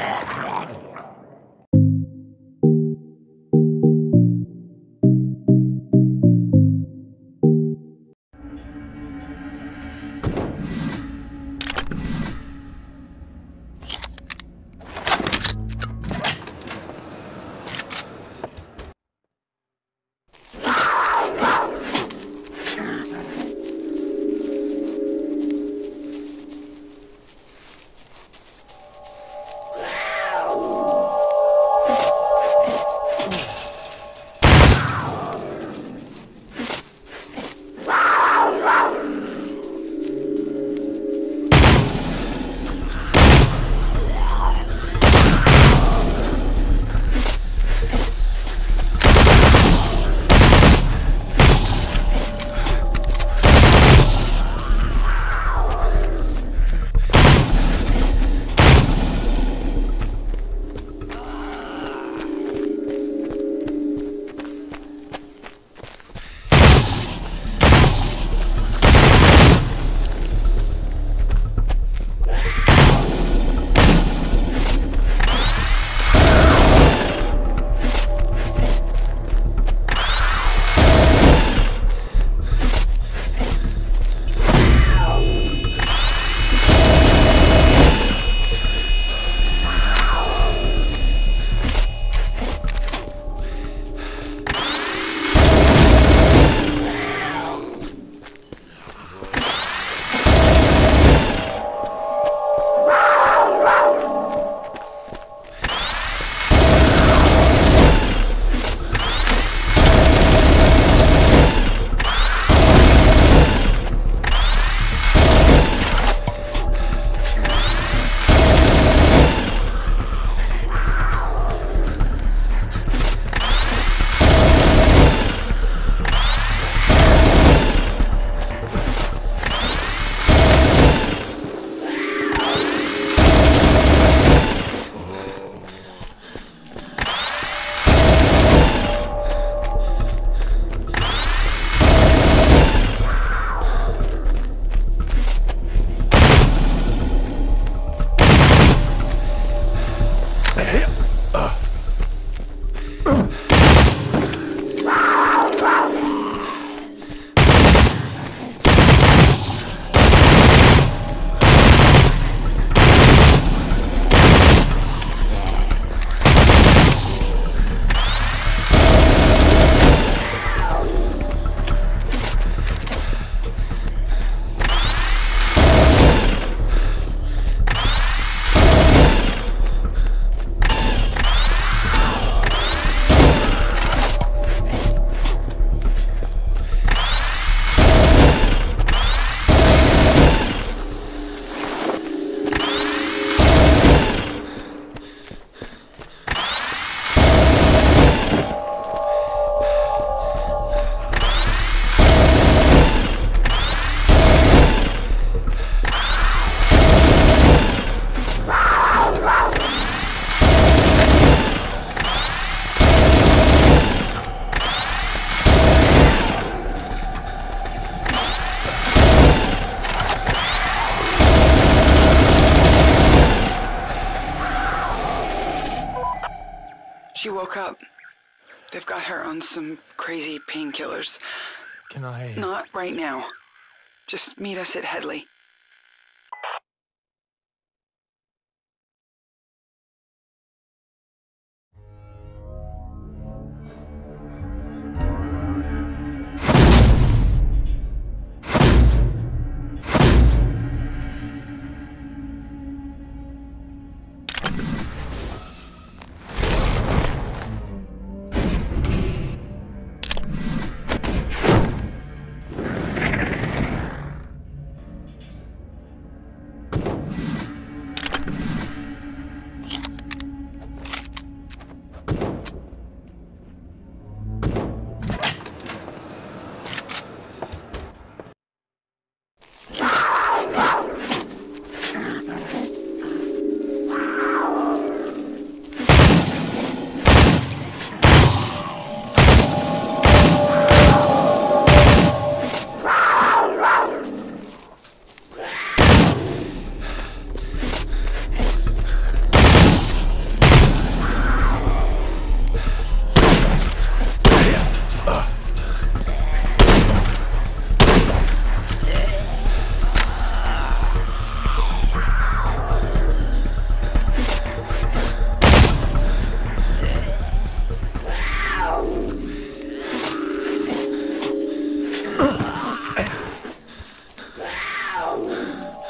Her on some crazy painkillers. Can I? Not right now. Just meet us at Headley. Wow.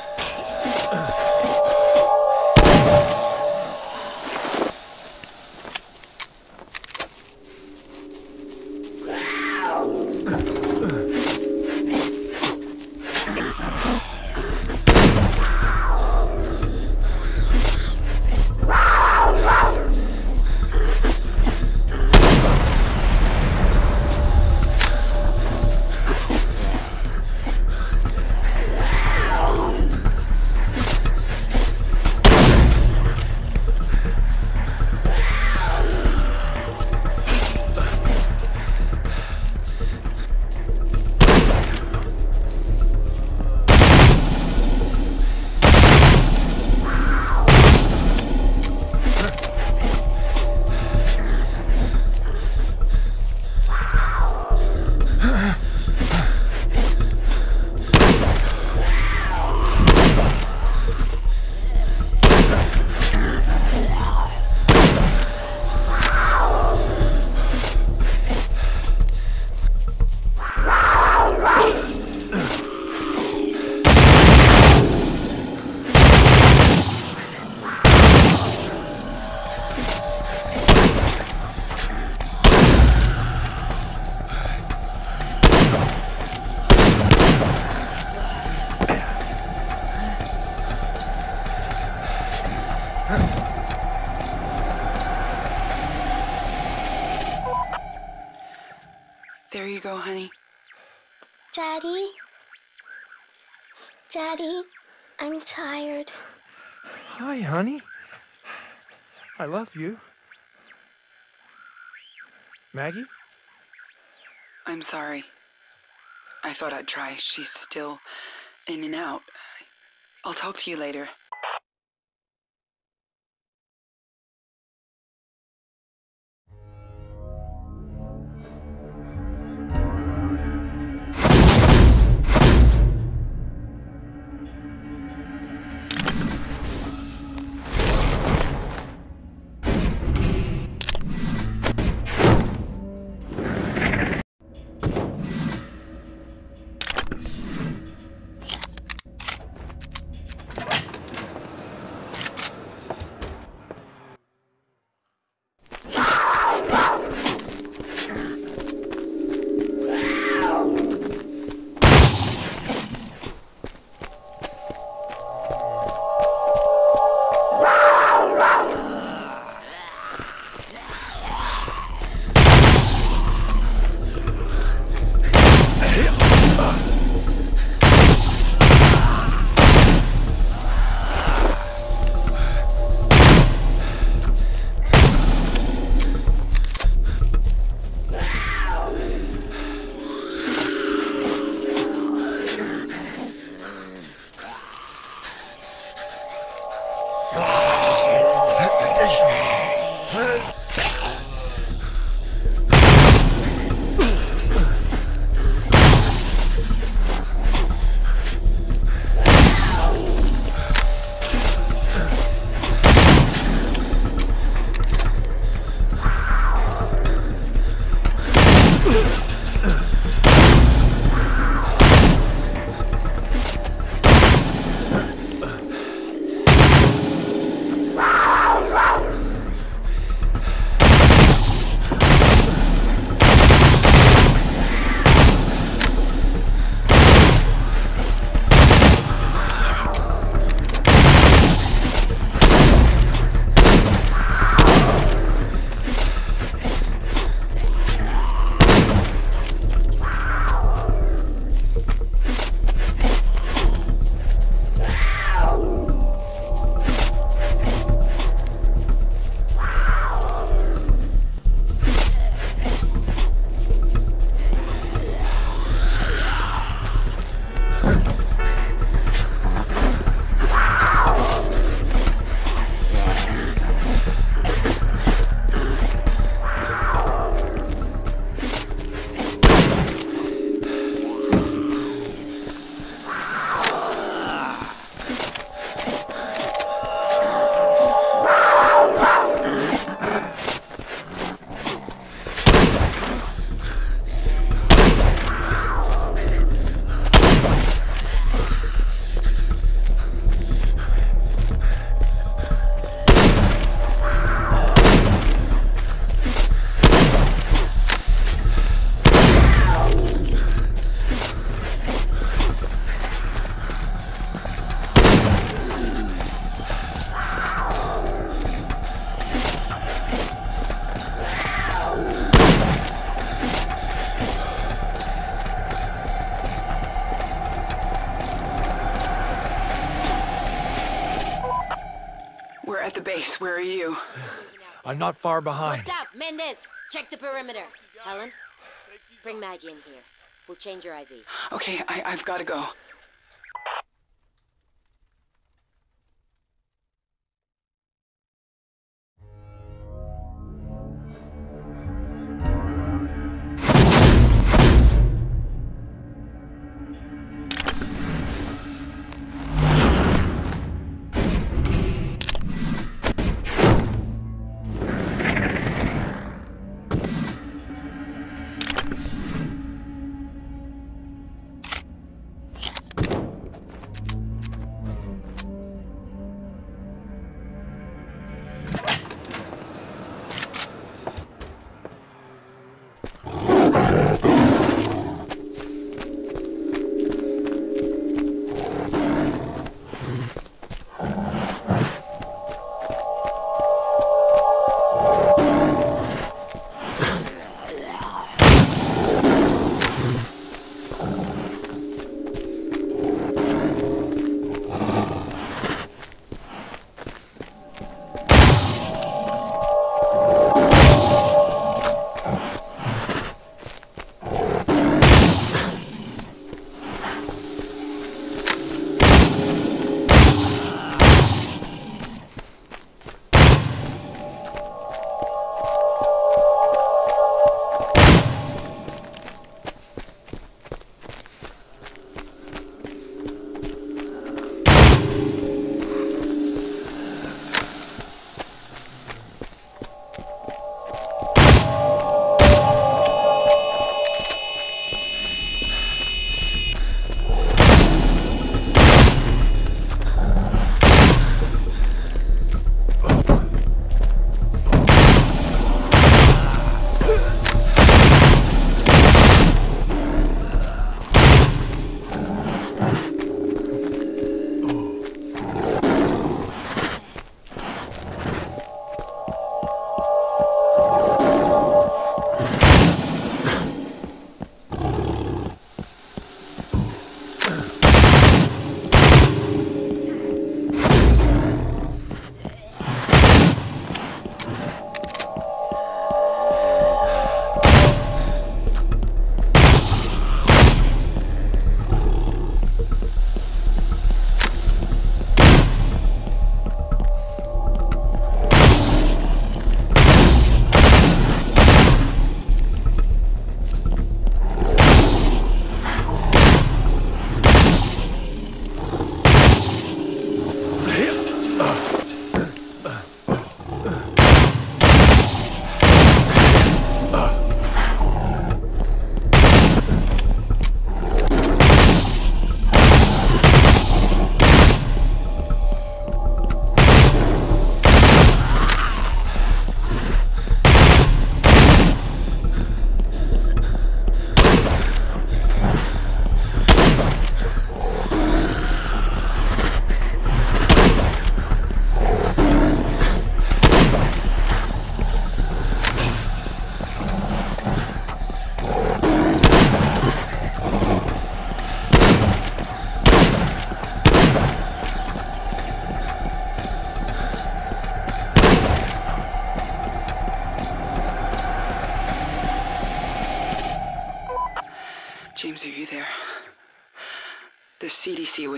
Daddy, I'm tired. Hi, honey. I love you. Maggie? I'm sorry. I thought I'd try. She's still in and out. I'll talk to you later. We're at the base. Where are you? I'm not far behind. What's up, Mendez? Check the perimeter. Helen, bring Maggie in here. We'll change your IV. Okay, I, I've got to go.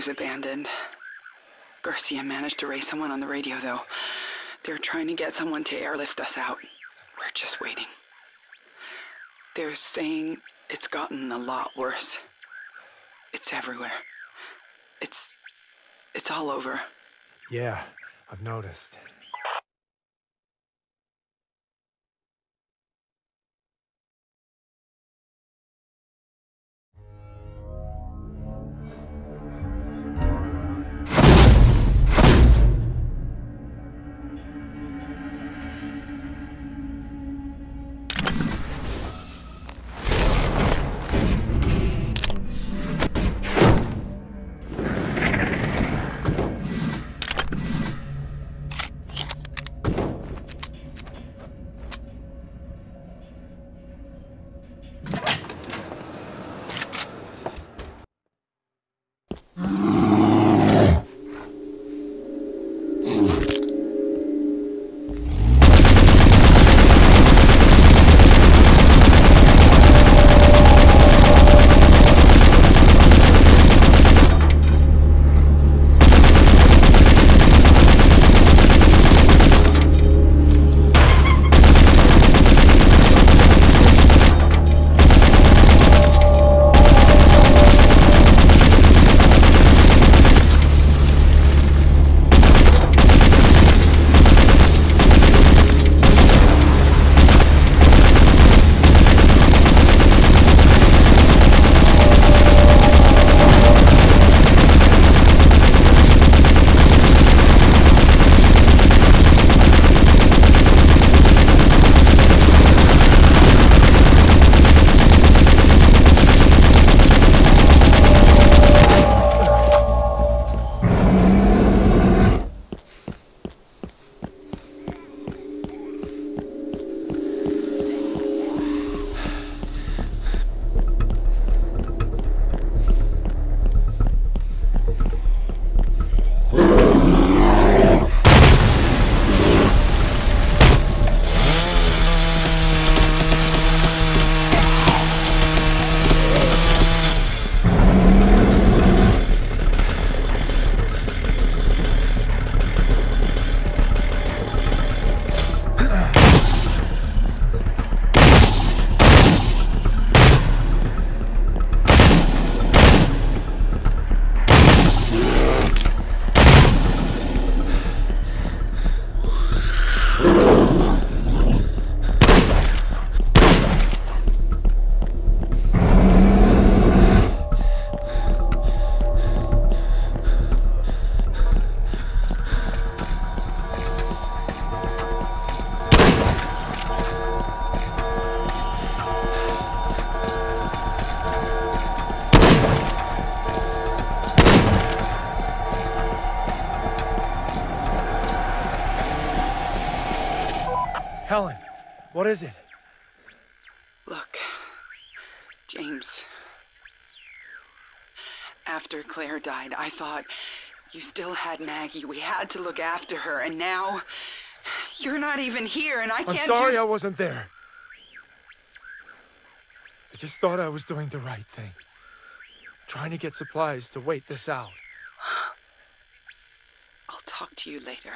Was abandoned. Garcia managed to raise someone on the radio, though. They're trying to get someone to airlift us out. We're just waiting. They're saying it's gotten a lot worse. It's everywhere. It's. it's all over. Yeah, I've noticed. Still had Maggie. We had to look after her, and now you're not even here, and I I'm can't. I'm sorry I wasn't there. I just thought I was doing the right thing. Trying to get supplies to wait this out. I'll talk to you later.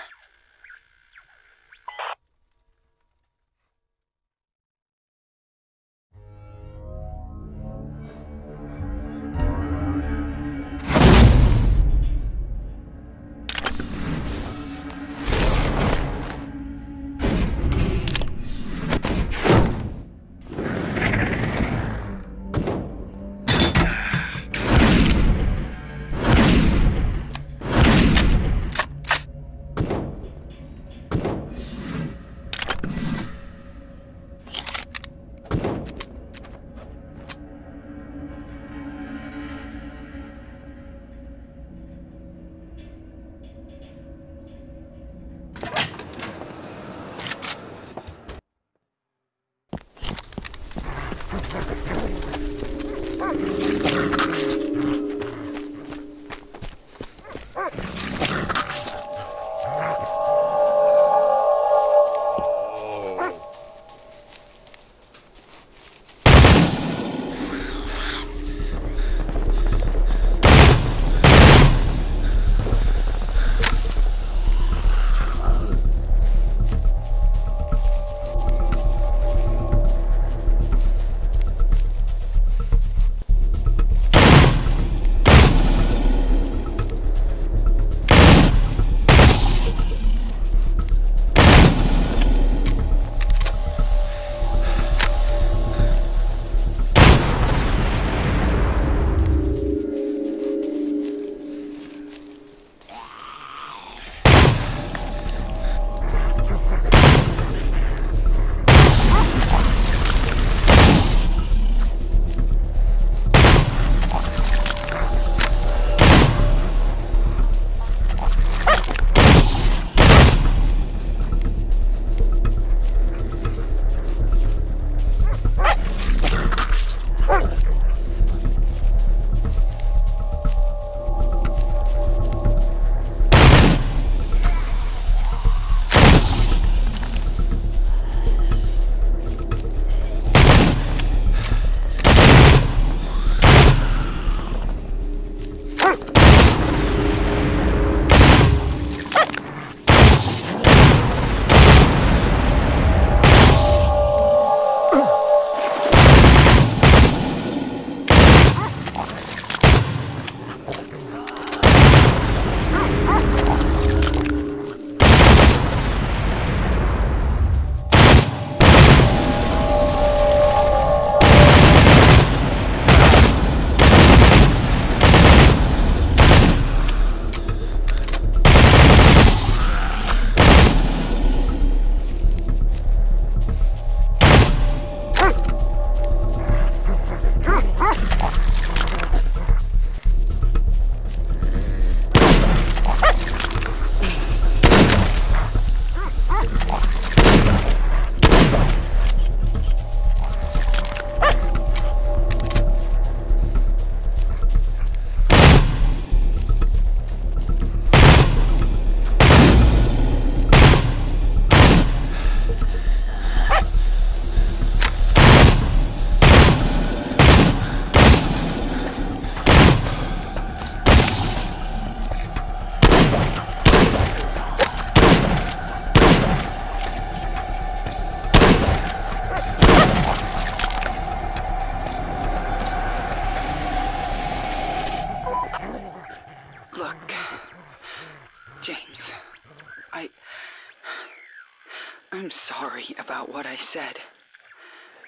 What I said.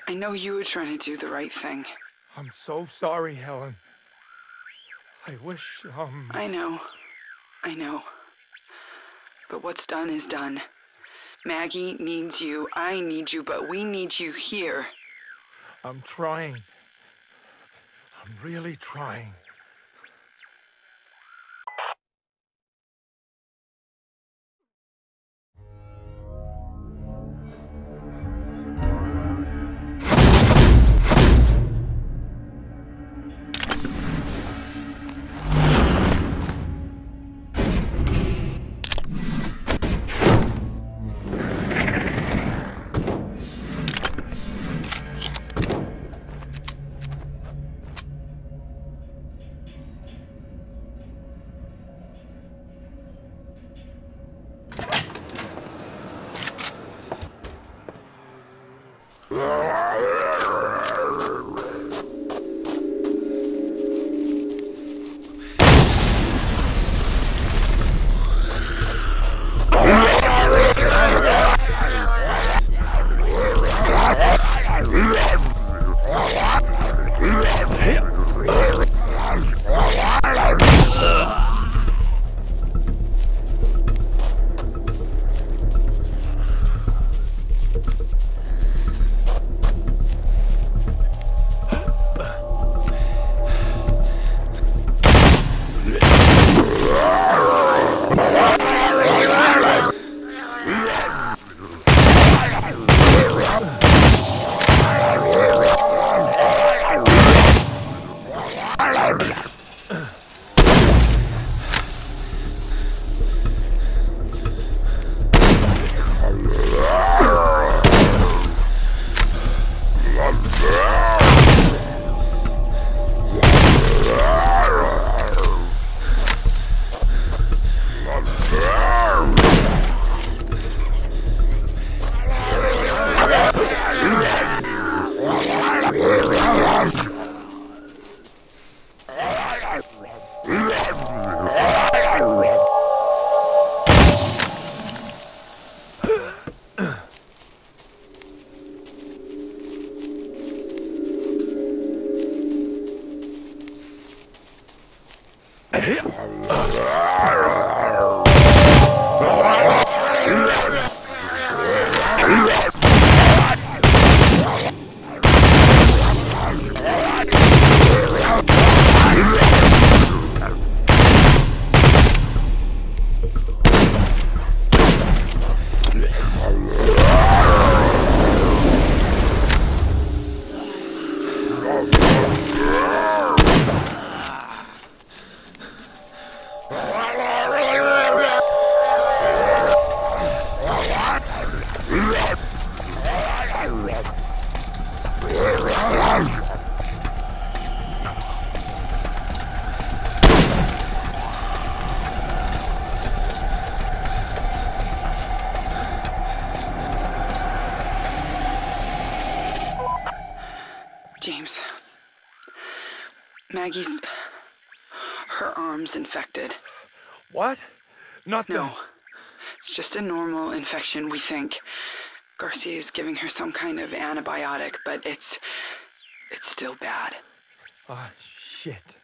I know you were trying to do the right thing. I'm so sorry, Helen. I wish, um. I know. I know. But what's done is done. Maggie needs you. I need you, but we need you here. I'm trying. I'm really trying. Normal infection, we think. Garcia is giving her some kind of antibiotic, but it's. It's still bad. Ah, shit.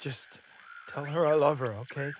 Just tell her I love her, okay?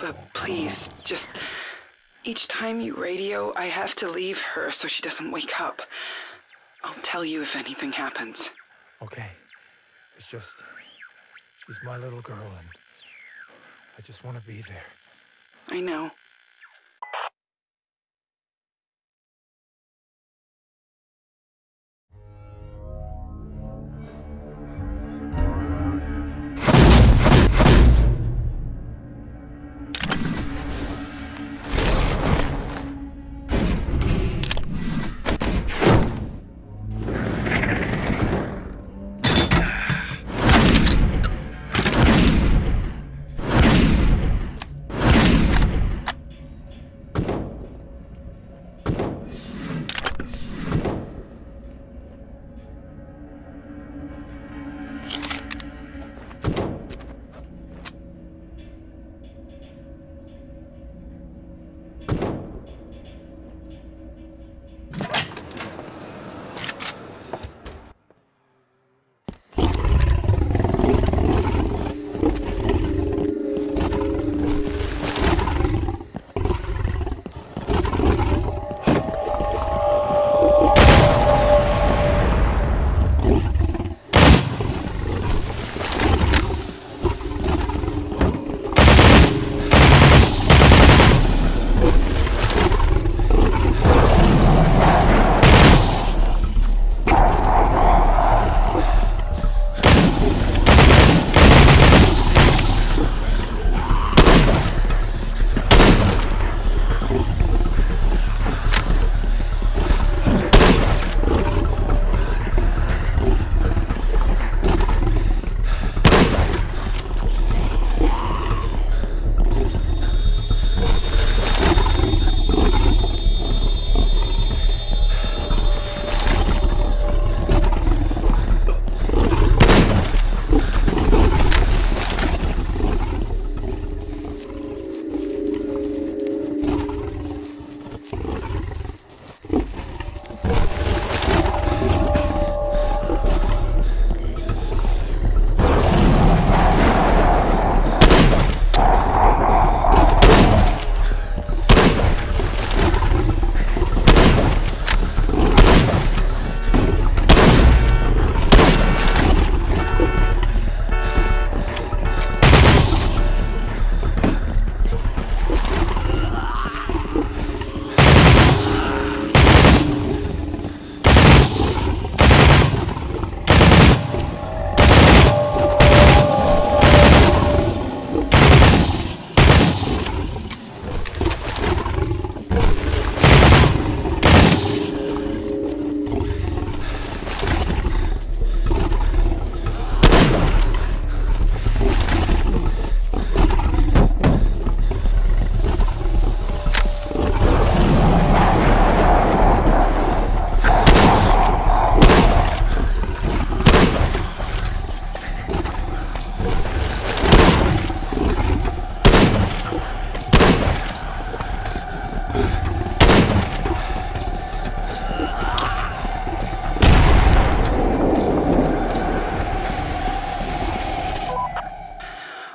But please, just. Each time you radio, I have to leave her so she doesn't wake up. I'll tell you if anything happens. Okay. It's just. She's my little girl, and I just want to be there. I know.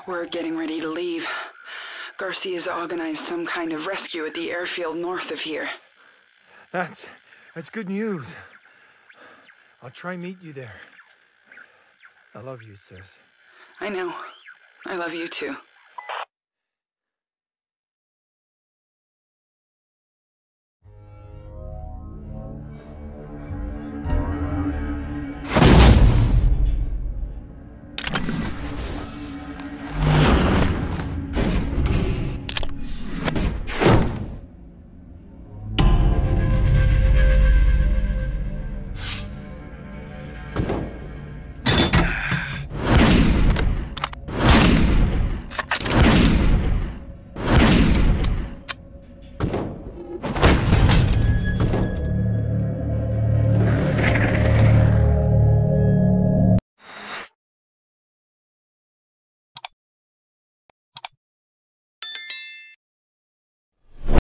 We're getting ready to leave. Garcia's organized some kind of rescue at the airfield north of here. That's that's good news. I'll try meet you there. I love you, sis. I know. I love you too.